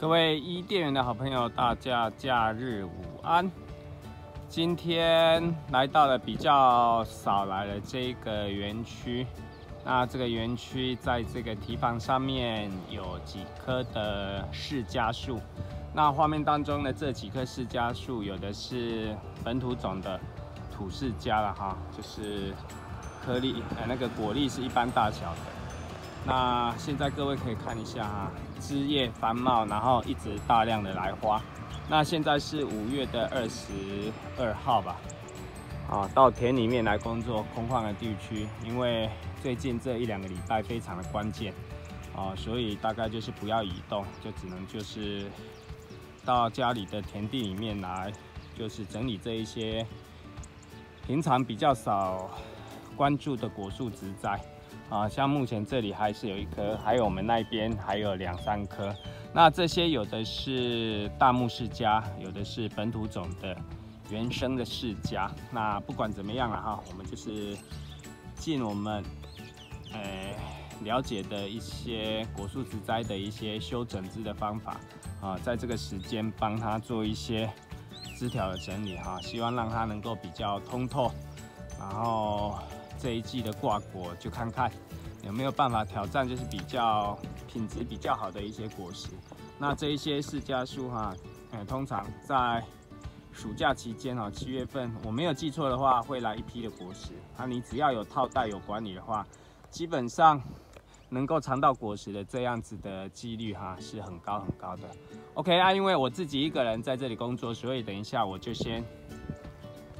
各位伊甸园的好朋友，大家假日午安。今天来到了比较少来的这个园区，那这个园区在这个堤防上面有几棵的释迦树。那画面当中的这几棵释迦树，有的是本土种的土释迦了哈，就是颗粒呃那个果粒是一般大小的。那现在各位可以看一下哈，枝叶繁茂，然后一直大量的来花。那现在是五月的二十二号吧，啊，到田里面来工作，空旷的地区，因为最近这一两个礼拜非常的关键，啊，所以大概就是不要移动，就只能就是到家里的田地里面来，就是整理这一些平常比较少关注的果树植栽。啊，像目前这里还是有一棵，还有我们那边还有两三棵。那这些有的是大木世家，有的是本土种的原生的世家。那不管怎么样了哈，我们就是尽我们呃了解的一些果树植栽的一些修整枝的方法啊，在这个时间帮它做一些枝条的整理哈，希望让它能够比较通透，然后。这一季的挂果，就看看有没有办法挑战，就是比较品质比较好的一些果实。那这一些释迦树哈，呃，通常在暑假期间哈，七月份我没有记错的话，会来一批的果实。那你只要有套袋有管理的话，基本上能够尝到果实的这样子的几率哈，是很高很高的。OK 啊，因为我自己一个人在这里工作，所以等一下我就先。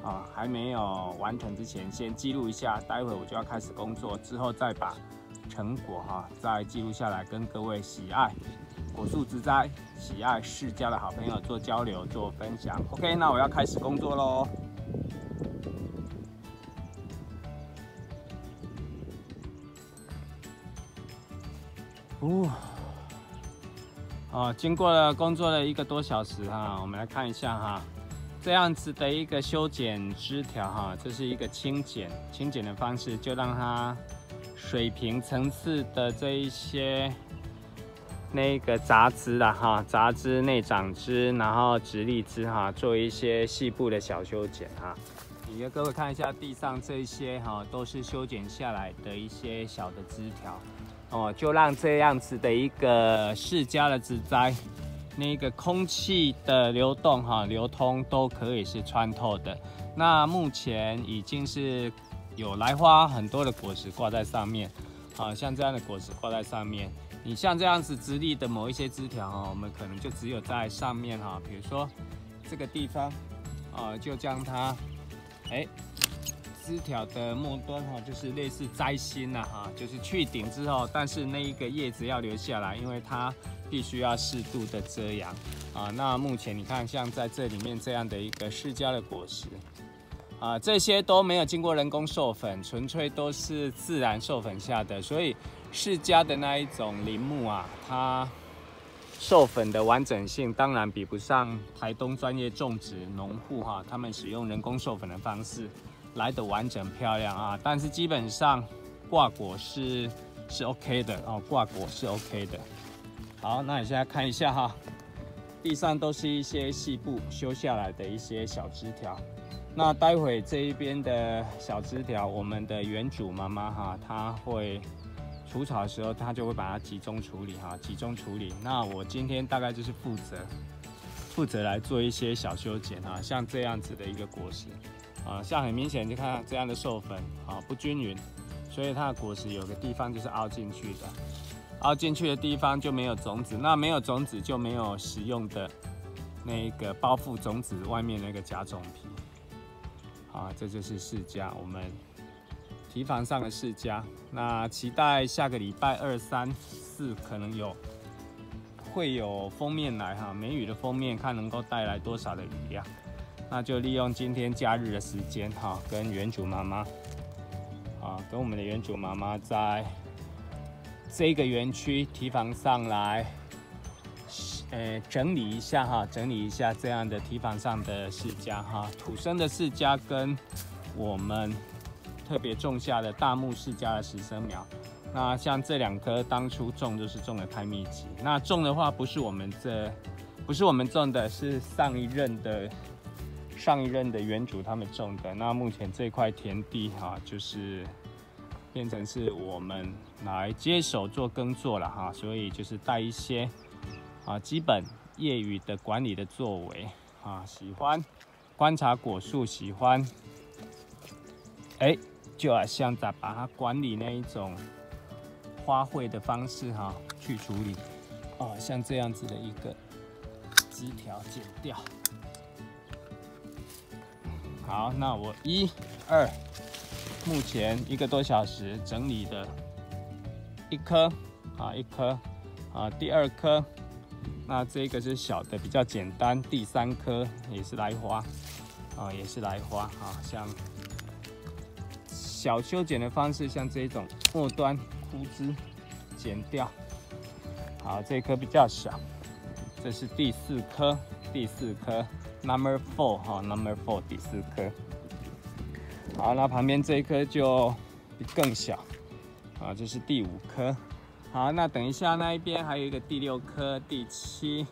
啊，还没有完成之前，先记录一下，待会我就要开始工作，之后再把成果哈再记录下来，跟各位喜爱果树植栽、喜爱世家的好朋友做交流、做分享。OK，那我要开始工作喽。哦，啊，经过了工作了一个多小时哈，我们来看一下哈。这样子的一个修剪枝条哈，这是一个轻剪，轻剪的方式就让它水平层次的这一些那个杂枝的哈，杂枝、内长枝，然后直立枝哈，做一些细部的小修剪哈。你给各位看一下地上这些哈，都是修剪下来的一些小的枝条哦，就让这样子的一个世家的植栽。那个空气的流动哈，流通都可以是穿透的。那目前已经是有来花很多的果实挂在上面，啊，像这样的果实挂在上面。你像这样子直立的某一些枝条哈，我们可能就只有在上面哈，比如说这个地方，啊，就将它，哎，枝条的末端哈，就是类似摘心了哈，就是去顶之后，但是那一个叶子要留下来，因为它。必须要适度的遮阳啊。那目前你看，像在这里面这样的一个释迦的果实啊，这些都没有经过人工授粉，纯粹都是自然授粉下的。所以释迦的那一种林木啊，它授粉的完整性当然比不上台东专业种植农户哈，他们使用人工授粉的方式来的完整漂亮啊。但是基本上挂果是是 OK 的哦，挂果是 OK 的。好，那你现在看一下哈，地上都是一些细部修下来的一些小枝条。那待会这一边的小枝条，我们的原主妈妈哈，她会除草的时候，她就会把它集中处理哈，集中处理。那我今天大概就是负责负责来做一些小修剪哈，像这样子的一个果实啊，像很明显就看这样的授粉啊不均匀，所以它的果实有个地方就是凹进去的。凹进去的地方就没有种子，那没有种子就没有食用的那个包覆种子外面那个假种皮。好，这就是释迦，我们提防上的释迦。那期待下个礼拜二、三、四可能有会有封面来哈，梅雨的封面看能够带来多少的雨量。那就利用今天假日的时间哈，跟原主妈妈啊，跟我们的原主妈妈在。这个园区提防上来，呃，整理一下哈，整理一下这样的提防上的世家哈，土生的世家跟我们特别种下的大木世家的十生苗。那像这两棵当初种就是种的太密集，那种的话不是我们这，不是我们种的，是上一任的上一任的原主他们种的。那目前这块田地哈，就是变成是我们来接手做耕作了哈，所以就是带一些啊基本业余的管理的作为啊，喜欢观察果树，喜欢哎，就好像在把它管理那一种。花卉的方式哈去处理啊，像这样子的一个枝条剪掉。好，那我一、二，目前一个多小时整理的一颗啊，一颗啊，第二颗，那这个是小的比较简单，第三颗也是来花。啊，也是来花。啊，像小修剪的方式，像这种末端。枯枝剪掉，好，这颗比较小，这是第四颗，第四颗。，number four 哈，number four 第四颗，好，那旁边这一颗就更小，啊，这是第五颗，好，那等一下那一边还有一个第六颗，第七、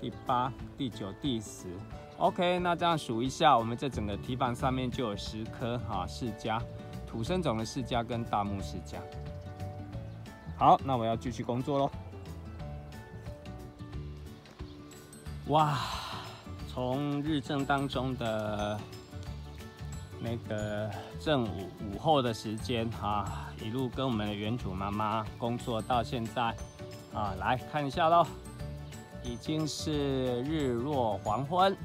第八、第九、第十，OK，那这样数一下，我们这整个提板上面就有十颗哈，释迦土生种的释迦跟大木释迦。好，那我要继续工作喽。哇，从日正当中的那个正午午后的时间哈，一路跟我们的原主妈妈工作到现在啊，来看一下喽，已经是日落黄昏，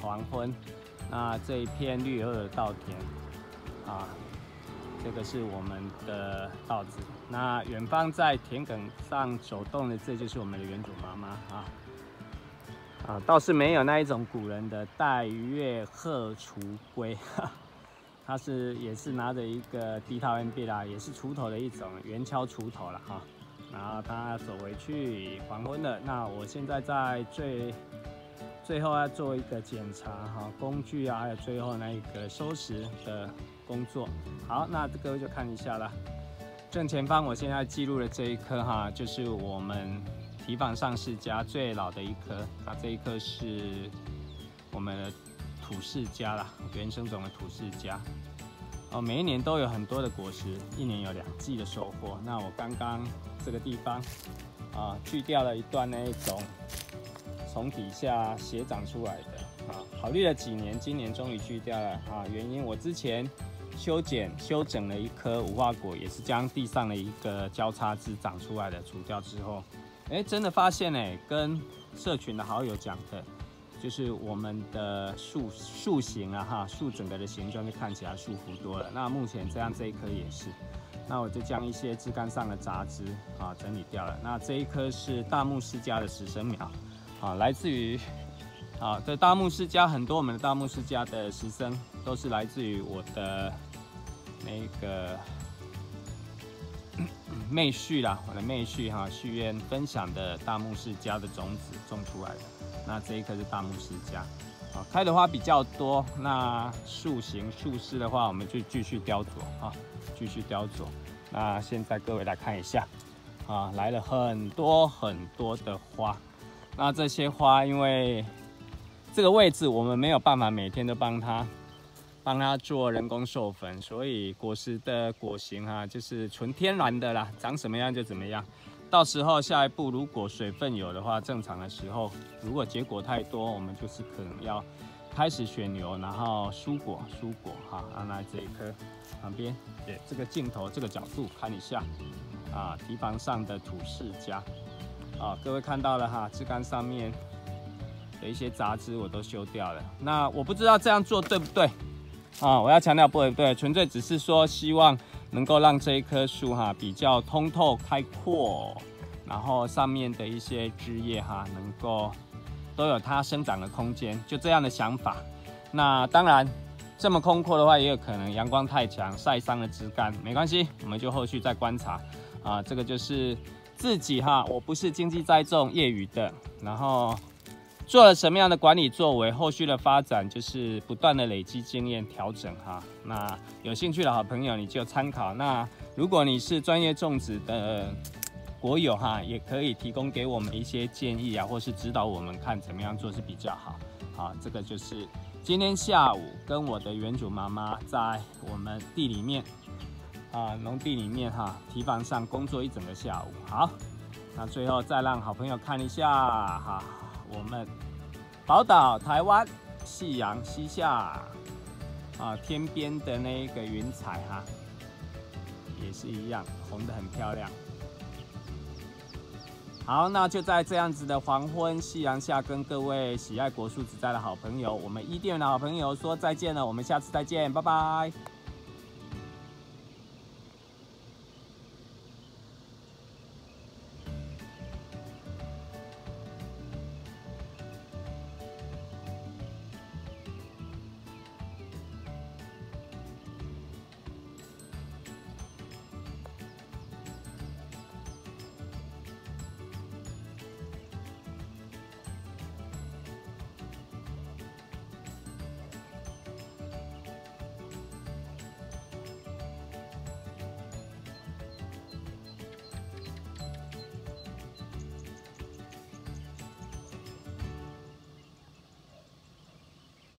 黄昏。那这一片绿油油的稻田啊。这个是我们的稻子，那远方在田埂上走动的，这就是我们的原主妈妈啊啊，倒是没有那一种古人的带月鹤锄归，他是也是拿着一个低套 N B 啦，也是锄头的一种，圆锹锄头了哈，然后他走回去黄昏了，那我现在在最最后要做一个检查哈，工具啊，还有最后那一个收拾的。工作好，那各位就看一下了。正前方，我现在记录的这一颗哈，就是我们提防上世家最老的一颗。它这一颗是我们的土世家啦，原生种的土世家。哦，每一年都有很多的果实，一年有两季的收获。那我刚刚这个地方啊，锯掉了一段那一种从底下斜长出来的啊，考虑了几年，今年终于锯掉了啊。原因我之前。修剪、修整了一颗无花果，也是将地上的一个交叉枝长出来的除掉之后，哎，真的发现哎，跟社群的好友讲的，就是我们的树树形啊哈，树整个的形状就看起来舒服多了。那目前这样这一颗也是，那我就将一些枝干上的杂枝啊整理掉了。那这一颗是大木世家的十生苗，啊，来自于啊这大木世家很多我们的大木世家的十生都是来自于我的。那个妹婿啦，我的妹婿哈，续愿分享的大木世家的种子种出来的，那这一棵是大木世家，啊，开的花比较多。那树形树势的话，我们就继续雕琢啊，继续雕琢。那现在各位来看一下，啊，来了很多很多的花。那这些花，因为这个位置我们没有办法每天都帮它。帮它做人工授粉，所以果实的果形哈，就是纯天然的啦，长什么样就怎么样。到时候下一步如果水分有的话，正常的时候，如果结果太多，我们就是可能要开始选牛，然后蔬果蔬果哈。啊来这一颗旁边，对这个镜头这个角度看一下啊，提防上的土世家啊，各位看到了哈，枝干上面的一些杂枝我都修掉了。那我不知道这样做对不对？啊，我要强调不对，对，纯粹只是说希望能够让这一棵树哈比较通透开阔，然后上面的一些枝叶哈能够都有它生长的空间，就这样的想法。那当然这么空阔的话，也有可能阳光太强晒伤了枝干，没关系，我们就后续再观察。啊，这个就是自己哈，我不是经济栽种业余的，然后做了什么样的管理作为，后续的发展就是不断的累积经验调整哈。那有兴趣的好朋友你就参考。那如果你是专业种植的国友哈，也可以提供给我们一些建议啊，或是指导我们看怎么样做是比较好。好，这个就是今天下午跟我的原主妈妈在我们地里面啊农地里面哈堤防上工作一整个下午。好，那最后再让好朋友看一下哈。我们宝岛台湾夕阳西下啊，天边的那个云彩哈，也是一样红的很漂亮。好，那就在这样子的黄昏夕阳下，跟各位喜爱果树植栽的好朋友，我们伊甸园的好朋友说再见了。我们下次再见，拜拜。